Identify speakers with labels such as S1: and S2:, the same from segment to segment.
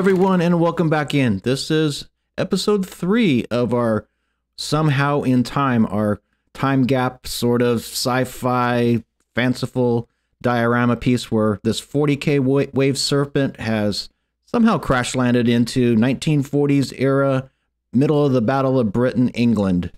S1: Everyone, and welcome back in. This is episode three of our Somehow in Time, our time gap sort of sci fi, fanciful diorama piece where this 40k wave serpent has somehow crash landed into 1940s era, middle of the Battle of Britain, England.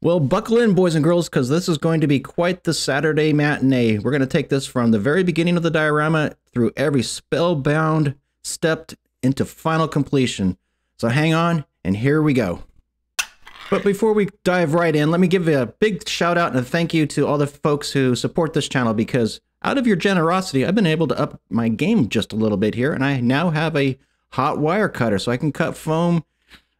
S1: Well, buckle in, boys and girls, because this is going to be quite the Saturday matinee. We're going to take this from the very beginning of the diorama through every spellbound stepped into final completion. So hang on, and here we go. But before we dive right in, let me give a big shout out and a thank you to all the folks who support this channel because out of your generosity, I've been able to up my game just a little bit here, and I now have a hot wire cutter so I can cut foam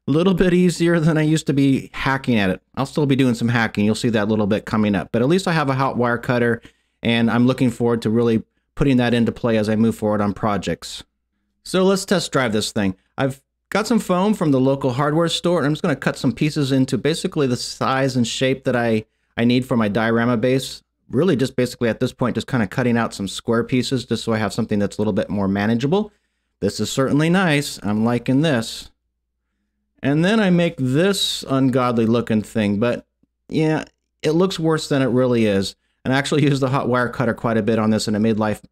S1: a little bit easier than I used to be hacking at it. I'll still be doing some hacking. You'll see that little bit coming up, but at least I have a hot wire cutter, and I'm looking forward to really putting that into play as I move forward on projects. So let's test drive this thing. I've got some foam from the local hardware store, and I'm just going to cut some pieces into basically the size and shape that I, I need for my diorama base. Really just basically at this point, just kind of cutting out some square pieces just so I have something that's a little bit more manageable. This is certainly nice. I'm liking this. And then I make this ungodly looking thing, but yeah, it looks worse than it really is. And I actually used the hot wire cutter quite a bit on this and it made life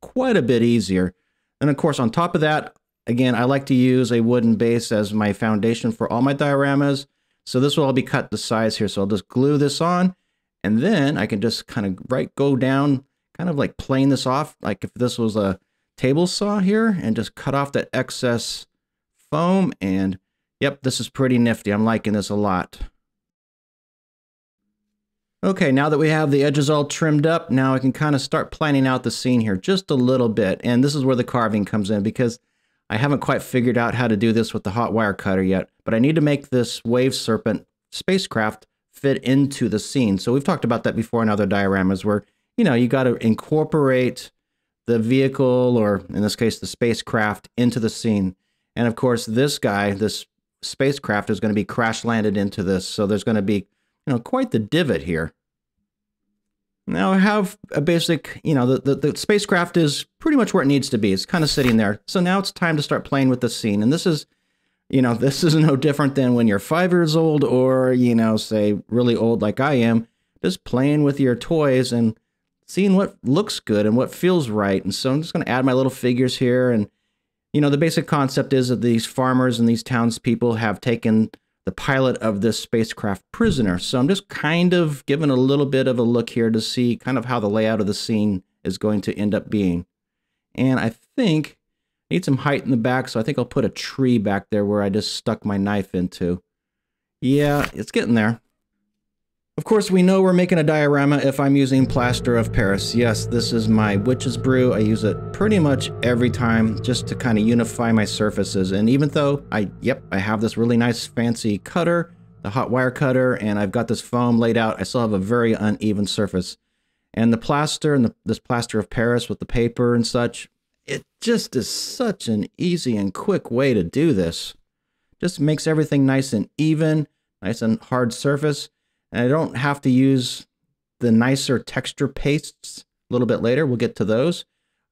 S1: quite a bit easier. And of course, on top of that, again, I like to use a wooden base as my foundation for all my dioramas. So this will all be cut to size here. So I'll just glue this on and then I can just kind of right go down, kind of like plane this off. Like if this was a table saw here and just cut off that excess foam. And yep, this is pretty nifty. I'm liking this a lot. Okay, now that we have the edges all trimmed up, now I can kind of start planning out the scene here just a little bit. And this is where the carving comes in because I haven't quite figured out how to do this with the hot wire cutter yet. But I need to make this Wave Serpent spacecraft fit into the scene. So we've talked about that before in other dioramas where, you know, you got to incorporate the vehicle, or in this case, the spacecraft, into the scene. And of course, this guy, this spacecraft, is going to be crash landed into this. So there's going to be you know, quite the divot here. Now I have a basic, you know, the, the, the, spacecraft is pretty much where it needs to be. It's kind of sitting there. So now it's time to start playing with the scene. And this is, you know, this is no different than when you're five years old or, you know, say really old like I am, just playing with your toys and seeing what looks good and what feels right. And so I'm just going to add my little figures here. And, you know, the basic concept is that these farmers and these townspeople have taken the pilot of this spacecraft prisoner. So I'm just kind of giving a little bit of a look here to see kind of how the layout of the scene is going to end up being. And I think I need some height in the back, so I think I'll put a tree back there where I just stuck my knife into. Yeah, it's getting there. Of course, we know we're making a diorama if I'm using plaster of Paris. Yes, this is my witch's brew. I use it pretty much every time just to kind of unify my surfaces. And even though I, yep, I have this really nice fancy cutter, the hot wire cutter, and I've got this foam laid out, I still have a very uneven surface. And the plaster and the, this plaster of Paris with the paper and such, it just is such an easy and quick way to do this. Just makes everything nice and even, nice and hard surface. And I don't have to use the nicer texture pastes a little bit later. We'll get to those.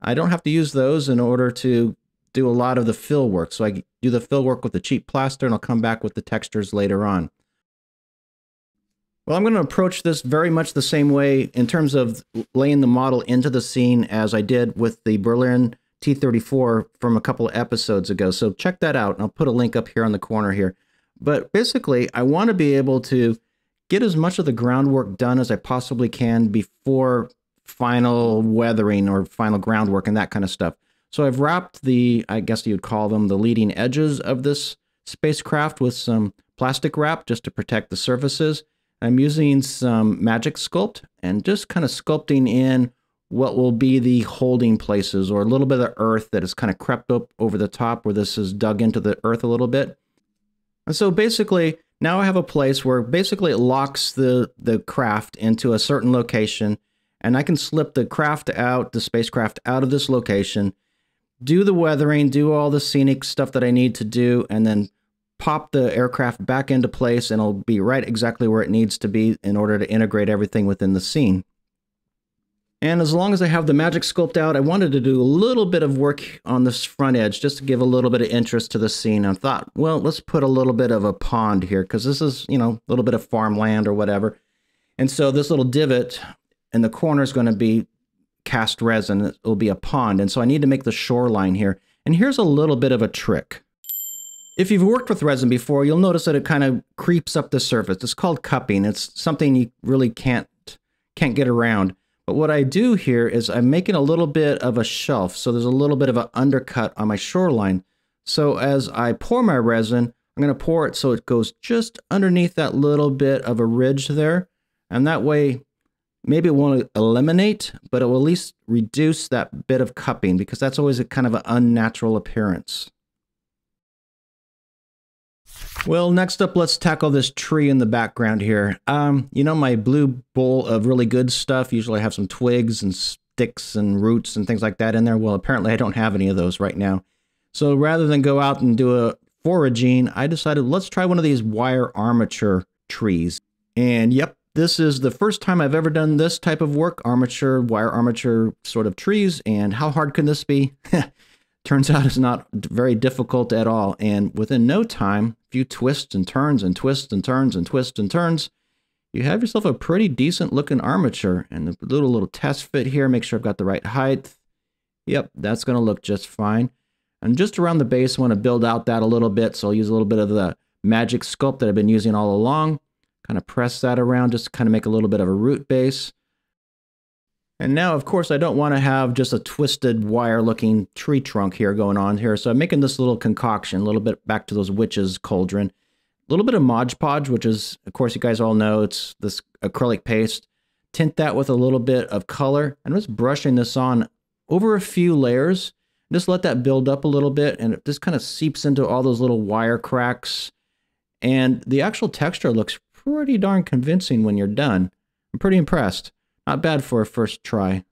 S1: I don't have to use those in order to do a lot of the fill work. So I do the fill work with the cheap plaster and I'll come back with the textures later on. Well, I'm going to approach this very much the same way in terms of laying the model into the scene as I did with the Berlin T34 from a couple of episodes ago. So check that out. And I'll put a link up here on the corner here. But basically, I want to be able to get as much of the groundwork done as I possibly can before final weathering or final groundwork and that kind of stuff. So I've wrapped the, I guess you'd call them the leading edges of this spacecraft with some plastic wrap just to protect the surfaces. I'm using some magic sculpt and just kind of sculpting in what will be the holding places or a little bit of earth that has kind of crept up over the top where this is dug into the earth a little bit. And so basically now I have a place where basically it locks the, the craft into a certain location and I can slip the craft out, the spacecraft out of this location, do the weathering, do all the scenic stuff that I need to do, and then pop the aircraft back into place and it'll be right exactly where it needs to be in order to integrate everything within the scene. And as long as I have the magic sculpt out, I wanted to do a little bit of work on this front edge just to give a little bit of interest to the scene. I thought, well, let's put a little bit of a pond here because this is, you know, a little bit of farmland or whatever. And so this little divot in the corner is going to be cast resin. It will be a pond. And so I need to make the shoreline here. And here's a little bit of a trick. If you've worked with resin before, you'll notice that it kind of creeps up the surface. It's called cupping. It's something you really can't can't get around. But what I do here is I'm making a little bit of a shelf. So there's a little bit of an undercut on my shoreline. So as I pour my resin, I'm going to pour it so it goes just underneath that little bit of a ridge there. And that way, maybe it won't eliminate, but it will at least reduce that bit of cupping because that's always a kind of an unnatural appearance. Well, next up, let's tackle this tree in the background here. Um, you know, my blue bowl of really good stuff, usually I have some twigs and sticks and roots and things like that in there. Well, apparently I don't have any of those right now. So rather than go out and do a foraging, I decided let's try one of these wire armature trees. And yep, this is the first time I've ever done this type of work, armature, wire armature sort of trees. And how hard can this be? Turns out it's not very difficult at all. And within no time, a few twists and turns and twists and turns and twists and turns, you have yourself a pretty decent looking armature. And a little, little test fit here, make sure I've got the right height. Yep, that's going to look just fine. And just around the base, I want to build out that a little bit. So I'll use a little bit of the magic sculpt that I've been using all along. Kind of press that around just kind of make a little bit of a root base. And now, of course, I don't want to have just a twisted wire looking tree trunk here going on here. So I'm making this little concoction, a little bit back to those witches cauldron. A little bit of Mod Podge, which is, of course, you guys all know it's this acrylic paste. Tint that with a little bit of color. And I'm just brushing this on over a few layers. Just let that build up a little bit and it just kind of seeps into all those little wire cracks. And the actual texture looks pretty darn convincing when you're done. I'm pretty impressed. Not bad for a first try.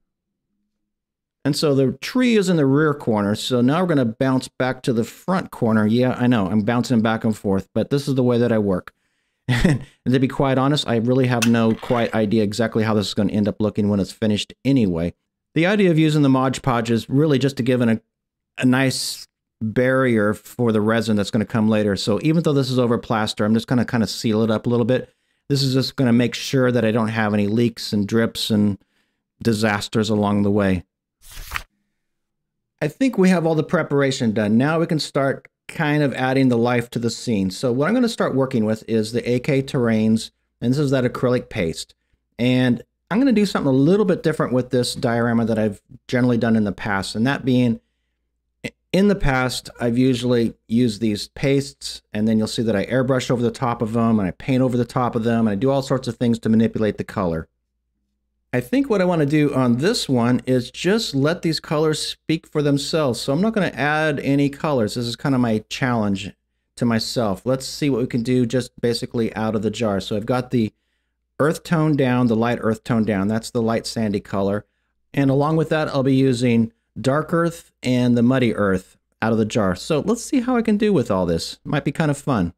S1: And so the tree is in the rear corner. So now we're going to bounce back to the front corner. Yeah, I know I'm bouncing back and forth, but this is the way that I work. and to be quite honest, I really have no quite idea exactly how this is going to end up looking when it's finished anyway. The idea of using the Mod Podge is really just to give it a, a nice barrier for the resin that's going to come later. So even though this is over plaster, I'm just going to kind of seal it up a little bit. This is just going to make sure that I don't have any leaks and drips and disasters along the way. I think we have all the preparation done. Now we can start kind of adding the life to the scene. So what I'm going to start working with is the AK Terrains, and this is that acrylic paste. And I'm going to do something a little bit different with this diorama that I've generally done in the past, and that being in the past, I've usually used these pastes, and then you'll see that I airbrush over the top of them, and I paint over the top of them, and I do all sorts of things to manipulate the color. I think what I want to do on this one is just let these colors speak for themselves. So I'm not going to add any colors. This is kind of my challenge to myself. Let's see what we can do just basically out of the jar. So I've got the earth tone down, the light earth tone down. That's the light sandy color. And along with that, I'll be using dark earth and the muddy earth out of the jar. So let's see how I can do with all this. Might be kind of fun.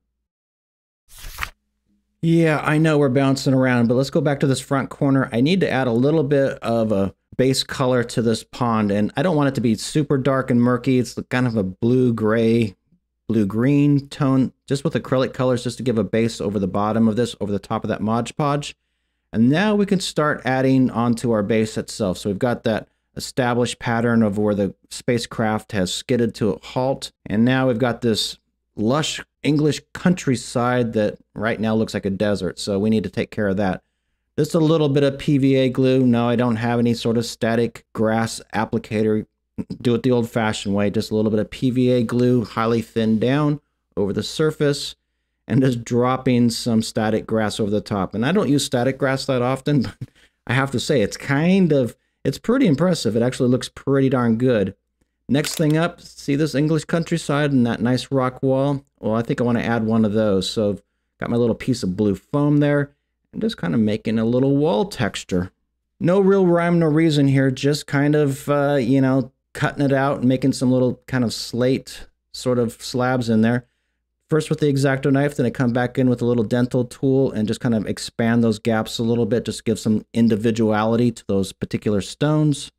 S1: Yeah, I know we're bouncing around, but let's go back to this front corner. I need to add a little bit of a base color to this pond, and I don't want it to be super dark and murky. It's kind of a blue-gray, blue-green tone, just with acrylic colors, just to give a base over the bottom of this, over the top of that Mod Podge. And now we can start adding onto our base itself. So we've got that established pattern of where the spacecraft has skidded to a halt. And now we've got this lush English countryside that right now looks like a desert. So we need to take care of that. Just a little bit of PVA glue. No, I don't have any sort of static grass applicator. Do it the old fashioned way. Just a little bit of PVA glue, highly thinned down over the surface and just dropping some static grass over the top. And I don't use static grass that often, but I have to say it's kind of it's pretty impressive. It actually looks pretty darn good. Next thing up, see this English countryside and that nice rock wall? Well, I think I want to add one of those. So I've got my little piece of blue foam there. I'm just kind of making a little wall texture. No real rhyme, no reason here. Just kind of, uh, you know, cutting it out and making some little kind of slate sort of slabs in there. First with the X-Acto knife, then I come back in with a little dental tool and just kind of expand those gaps a little bit, just give some individuality to those particular stones.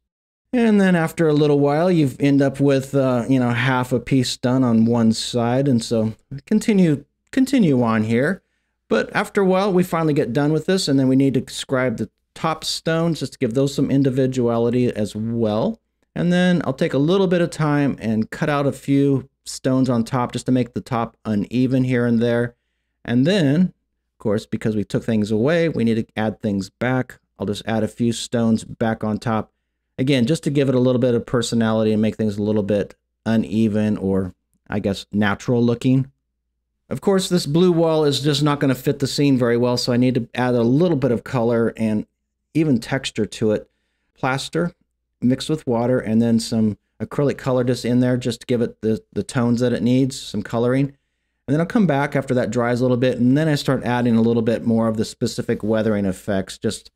S1: And then after a little while, you end up with, uh, you know, half a piece done on one side. And so continue, continue on here. But after a while, we finally get done with this, and then we need to scribe the top stones just to give those some individuality as well. And then I'll take a little bit of time and cut out a few stones on top just to make the top uneven here and there. And then, of course, because we took things away, we need to add things back. I'll just add a few stones back on top. Again, just to give it a little bit of personality and make things a little bit uneven or, I guess, natural looking. Of course, this blue wall is just not going to fit the scene very well, so I need to add a little bit of color and even texture to it. Plaster mixed with water and then some acrylic color just in there just to give it the, the tones that it needs, some coloring. And then I'll come back after that dries a little bit, and then I start adding a little bit more of the specific weathering effects, just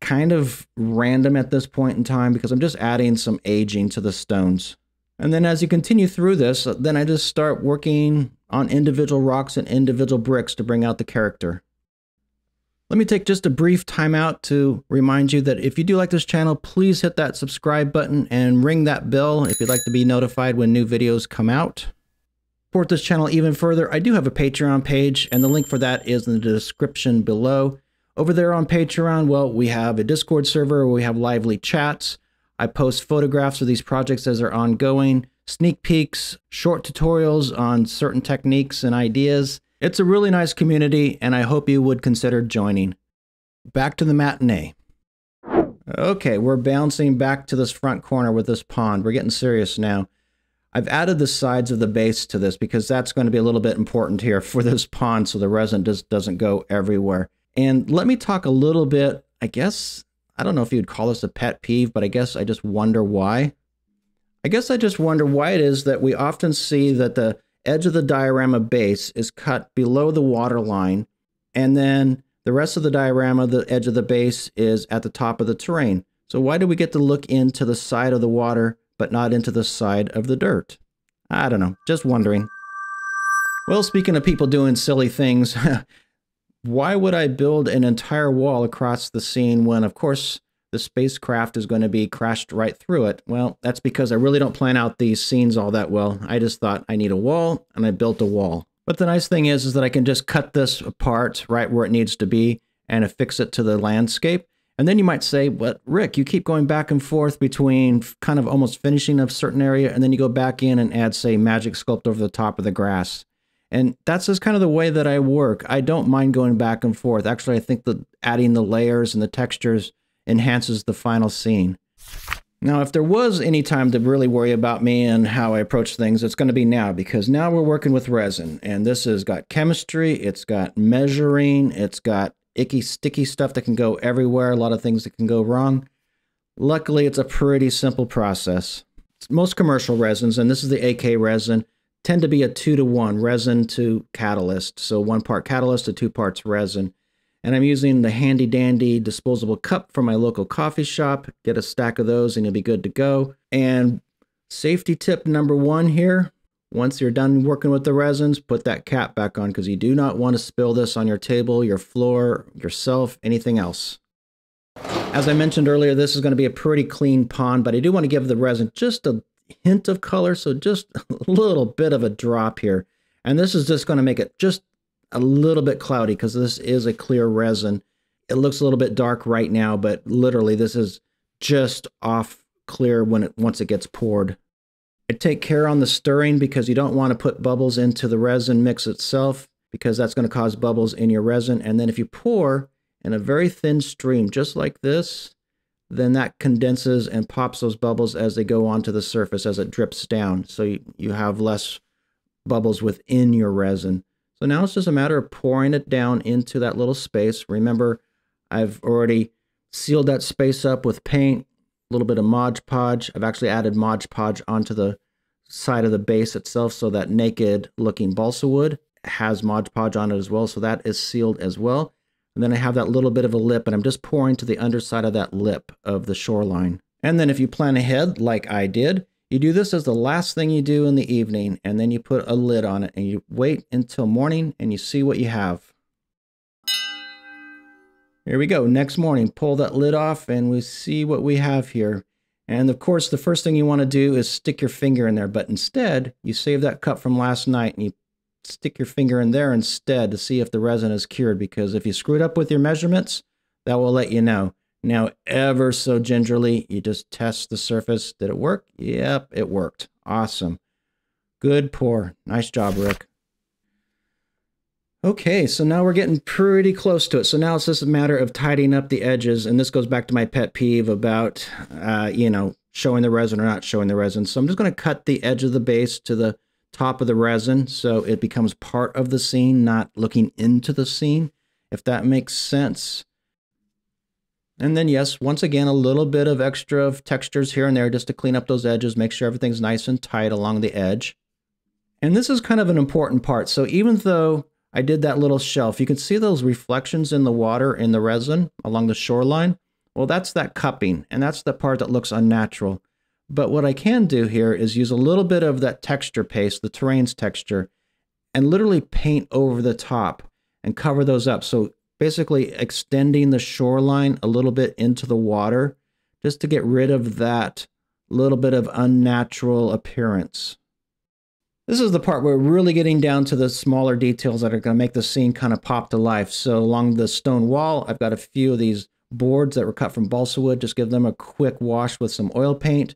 S1: kind of random at this point in time because I'm just adding some aging to the stones. And then as you continue through this, then I just start working on individual rocks and individual bricks to bring out the character. Let me take just a brief timeout to remind you that if you do like this channel, please hit that subscribe button and ring that bell if you'd like to be notified when new videos come out. Support this channel even further, I do have a Patreon page, and the link for that is in the description below. Over there on Patreon, well, we have a Discord server where we have lively chats. I post photographs of these projects as they're ongoing, sneak peeks, short tutorials on certain techniques and ideas. It's a really nice community, and I hope you would consider joining. Back to the matinee. Okay, we're bouncing back to this front corner with this pond. We're getting serious now. I've added the sides of the base to this because that's going to be a little bit important here for this pond so the resin just doesn't go everywhere. And let me talk a little bit, I guess, I don't know if you'd call this a pet peeve, but I guess I just wonder why. I guess I just wonder why it is that we often see that the edge of the diorama base is cut below the water line, and then the rest of the diorama, the edge of the base, is at the top of the terrain. So why do we get to look into the side of the water, but not into the side of the dirt? I don't know, just wondering. Well, speaking of people doing silly things, why would I build an entire wall across the scene when, of course, the spacecraft is going to be crashed right through it. Well, that's because I really don't plan out these scenes all that well. I just thought I need a wall, and I built a wall. But the nice thing is, is that I can just cut this apart right where it needs to be and affix it to the landscape. And then you might say, but Rick, you keep going back and forth between kind of almost finishing a certain area, and then you go back in and add, say, magic sculpt over the top of the grass. And that's just kind of the way that I work. I don't mind going back and forth. Actually, I think that adding the layers and the textures enhances the final scene. Now, if there was any time to really worry about me and how I approach things, it's going to be now because now we're working with resin and this has got chemistry, it's got measuring, it's got icky, sticky stuff that can go everywhere, a lot of things that can go wrong. Luckily, it's a pretty simple process. Most commercial resins, and this is the AK resin, tend to be a two to one resin to catalyst. So one part catalyst to two parts resin. And I'm using the handy dandy disposable cup from my local coffee shop. Get a stack of those and you'll be good to go. And safety tip number one here, once you're done working with the resins, put that cap back on because you do not want to spill this on your table, your floor, yourself, anything else. As I mentioned earlier, this is going to be a pretty clean pond, but I do want to give the resin just a hint of color, so just a little bit of a drop here. And this is just going to make it just a little bit cloudy because this is a clear resin. It looks a little bit dark right now, but literally this is just off clear when it once it gets poured. I take care on the stirring because you don't want to put bubbles into the resin mix itself because that's going to cause bubbles in your resin. And then if you pour in a very thin stream, just like this, then that condenses and pops those bubbles as they go onto the surface as it drips down. So you, you have less bubbles within your resin. So now it's just a matter of pouring it down into that little space. Remember, I've already sealed that space up with paint, a little bit of Mod Podge. I've actually added Mod Podge onto the side of the base itself so that naked looking balsa wood has Mod Podge on it as well. So that is sealed as well. And then I have that little bit of a lip and I'm just pouring to the underside of that lip of the shoreline. And then if you plan ahead like I did, You do this as the last thing you do in the evening, and then you put a lid on it, and you wait until morning, and you see what you have. Here we go. Next morning, pull that lid off, and we see what we have here. And of course, the first thing you want to do is stick your finger in there, but instead, you save that cup from last night, and you stick your finger in there instead to see if the resin is cured, because if you screwed up with your measurements, that will let you know. Now, ever so gingerly, you just test the surface. Did it work? Yep, it worked. Awesome. Good pour. Nice job, Rick. Okay, so now we're getting pretty close to it. So now it's just a matter of tidying up the edges. And this goes back to my pet peeve about, uh, you know, showing the resin or not showing the resin. So I'm just going to cut the edge of the base to the top of the resin so it becomes part of the scene, not looking into the scene, if that makes sense. And then yes, once again, a little bit of extra textures here and there just to clean up those edges, make sure everything's nice and tight along the edge. And this is kind of an important part. So even though I did that little shelf, you can see those reflections in the water in the resin along the shoreline. Well, that's that cupping, and that's the part that looks unnatural. But what I can do here is use a little bit of that texture paste, the terrains texture, and literally paint over the top and cover those up. So basically extending the shoreline a little bit into the water just to get rid of that little bit of unnatural appearance. This is the part where we're really getting down to the smaller details that are going to make the scene kind of pop to life. So along the stone wall, I've got a few of these boards that were cut from balsa wood. Just give them a quick wash with some oil paint.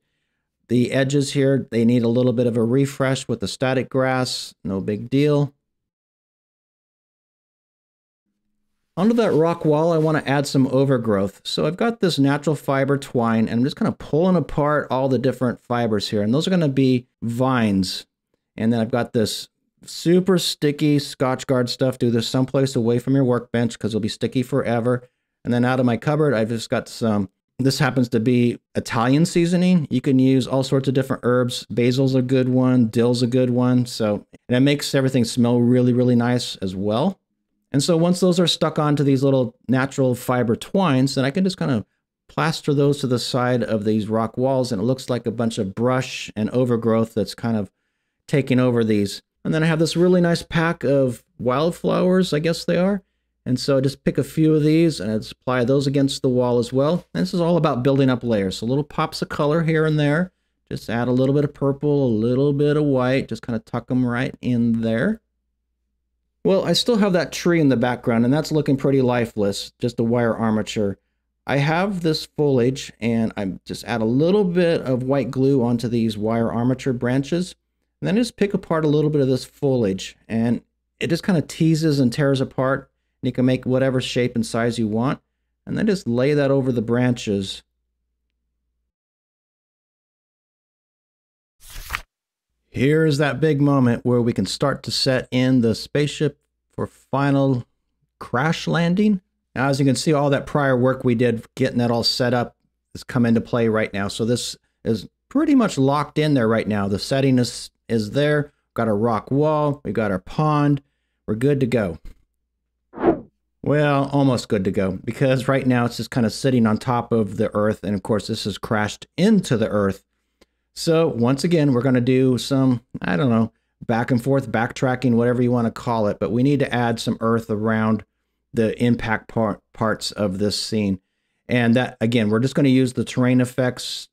S1: The edges here, they need a little bit of a refresh with the static grass. No big deal. Onto that rock wall, I want to add some overgrowth. So I've got this natural fiber twine, and I'm just kind of pulling apart all the different fibers here. And those are going to be vines. And then I've got this super sticky Scotchgard stuff. Do this someplace away from your workbench because it'll be sticky forever. And then out of my cupboard, I've just got some, this happens to be Italian seasoning. You can use all sorts of different herbs. Basil's a good one, dill's a good one. So, and it makes everything smell really, really nice as well. And so once those are stuck onto these little natural fiber twines, then I can just kind of plaster those to the side of these rock walls and it looks like a bunch of brush and overgrowth that's kind of taking over these. And then I have this really nice pack of wildflowers, I guess they are. And so I just pick a few of these and I just apply those against the wall as well. And this is all about building up layers. So little pops of color here and there. Just add a little bit of purple, a little bit of white, just kind of tuck them right in there. Well, I still have that tree in the background, and that's looking pretty lifeless, just a wire armature. I have this foliage, and I just add a little bit of white glue onto these wire armature branches, and then just pick apart a little bit of this foliage, and it just kind of teases and tears apart, and you can make whatever shape and size you want, and then just lay that over the branches Here's that big moment where we can start to set in the spaceship for final crash landing. Now, as you can see, all that prior work we did getting that all set up has come into play right now. So this is pretty much locked in there right now. The setting is, is there. We've got our rock wall. We've got our pond. We're good to go. Well, almost good to go because right now it's just kind of sitting on top of the earth. And of course, this has crashed into the earth. So once again, we're going to do some, I don't know, back and forth backtracking, whatever you want to call it, but we need to add some earth around the impact part, parts of this scene. And that, again, we're just going to use the terrain effects,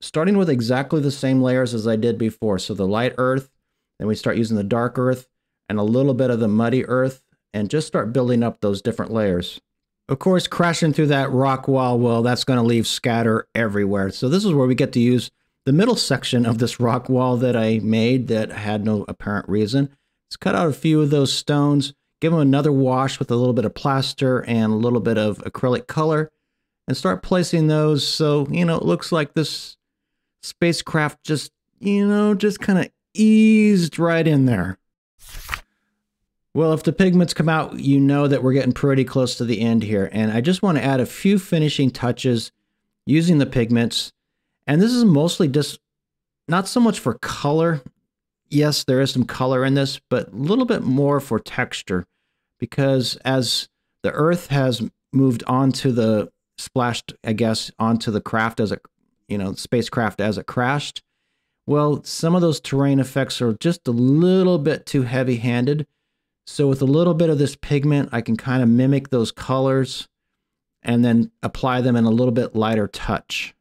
S1: starting with exactly the same layers as I did before. So the light earth, then we start using the dark earth and a little bit of the muddy earth, and just start building up those different layers. Of course, crashing through that rock wall, well, that's going to leave scatter everywhere. So this is where we get to use the middle section of this rock wall that I made that had no apparent reason. Let's cut out a few of those stones, give them another wash with a little bit of plaster and a little bit of acrylic color, and start placing those so, you know, it looks like this spacecraft just, you know, just kind of eased right in there. Well, if the pigments come out, you know that we're getting pretty close to the end here. And I just want to add a few finishing touches using the pigments. And this is mostly just not so much for color. Yes, there is some color in this, but a little bit more for texture because as the earth has moved onto the splashed, I guess, onto the craft as it, you know, spacecraft as it crashed, Well, some of those terrain effects are just a little bit too heavy handed. So, with a little bit of this pigment, I can kind of mimic those colors and then apply them in a little bit lighter touch.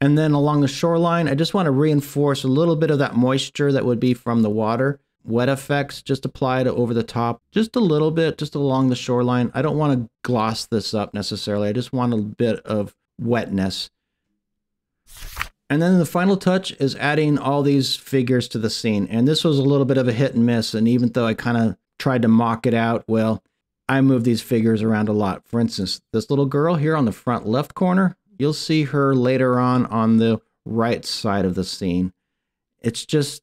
S1: And then along the shoreline, I just want to reinforce a little bit of that moisture that would be from the water. Wet effects, just apply it over the top, just a little bit, just along the shoreline. I don't want to gloss this up necessarily. I just want a bit of wetness. And then the final touch is adding all these figures to the scene. And this was a little bit of a hit and miss. And even though I kind of tried to mock it out, well, I move these figures around a lot. For instance, this little girl here on the front left corner, you'll see her later on on the right side of the scene. It's just,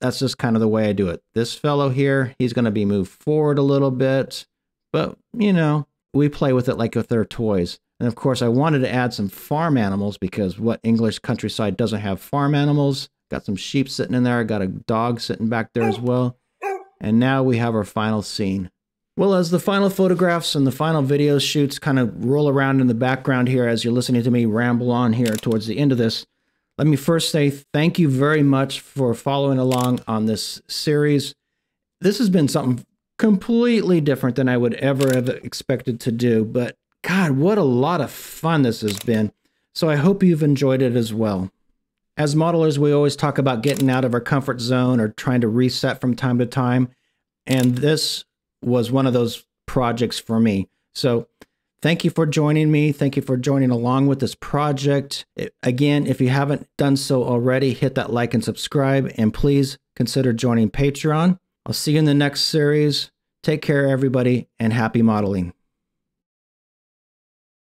S1: that's just kind of the way I do it. This fellow here, he's going to be moved forward a little bit, but you know, we play with it like if they're toys. And of course, I wanted to add some farm animals because what English countryside doesn't have farm animals? Got some sheep sitting in there. I got a dog sitting back there as well. And now we have our final scene. Well, as the final photographs and the final video shoots kind of roll around in the background here as you're listening to me ramble on here towards the end of this, let me first say thank you very much for following along on this series. This has been something completely different than I would ever have expected to do, but God, what a lot of fun this has been. So I hope you've enjoyed it as well. As modelers, we always talk about getting out of our comfort zone or trying to reset from time to time. And this was one of those projects for me. So thank you for joining me. Thank you for joining along with this project. Again, if you haven't done so already, hit that like and subscribe. And please consider joining Patreon. I'll see you in the next series. Take care, everybody, and happy modeling.